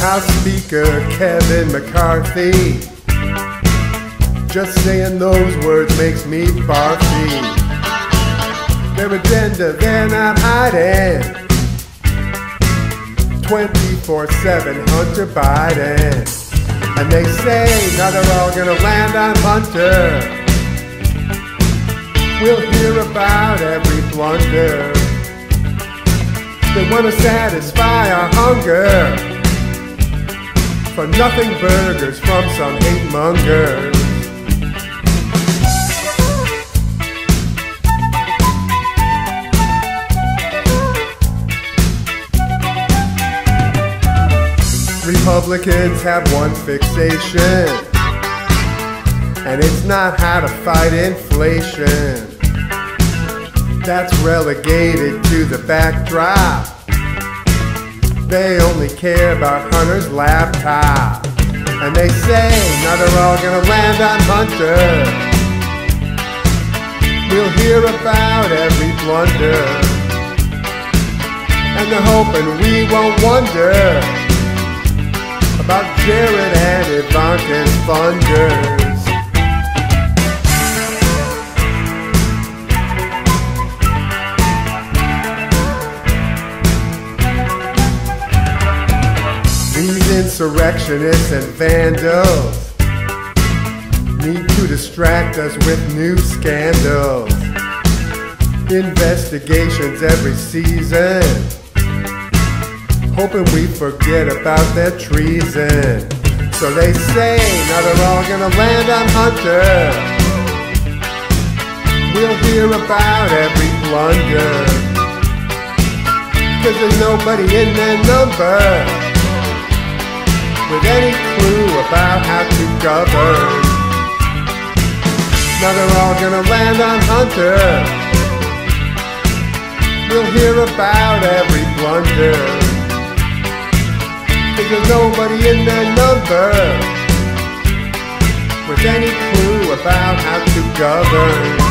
Speaker Kevin McCarthy. Just saying those words makes me barfy. Their agenda, they're not hiding. 24-7 Hunter Biden. And they say now they're all gonna land on Hunter. We'll hear about every blunder. They wanna satisfy our hunger for nothing burgers from some hate mongers. Republicans have one fixation, and it's not how to fight inflation. That's relegated to the backdrop. They only care about Hunter's laptop. And they say now they're all gonna land on Hunter. We'll hear about every blunder. And they're hoping we won't wonder about Jared and Ivanka's funders. Insurrectionists and vandals need to distract us with new scandals. Investigations every season, hoping we forget about their treason. So they say now they're all gonna land on Hunter. We'll hear about every blunder. Cause there's nobody in their number Now they're all gonna land on Hunter. We'll hear about every blunder. Cause there's nobody in their number with any clue about how to govern.